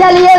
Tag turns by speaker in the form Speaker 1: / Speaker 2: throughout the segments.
Speaker 1: especialidad.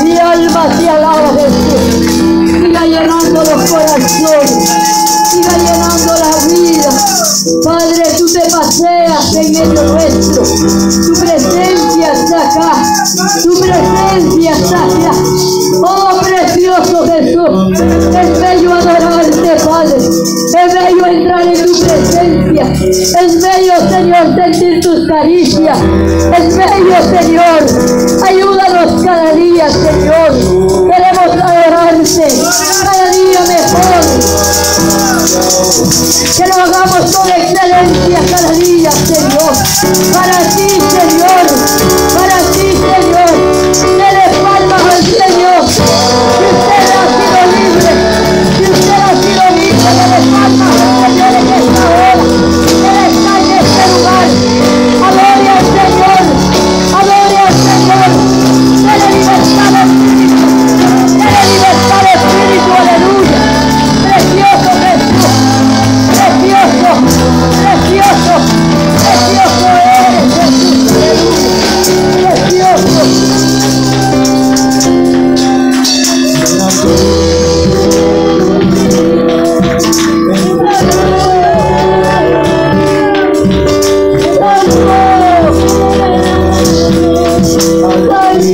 Speaker 1: Mi alma te alaba Jesús. Siga llenando los corazones. Siga llenando la vida. Padre, tú te paseas en medio nuestro. Tu presencia está acá. Tu presencia está acá. Oh, precioso Jesús. Es bello adorarte, Padre. Es bello entrar en tu presencia. Es bello, Señor, sentir tus caricias. Es bello, Señor. Ayúdame. Cada día, Señor. Queremos adorarte cada día mejor. Que lo hagamos con excelencia cada día, Señor. Para ti, All eyes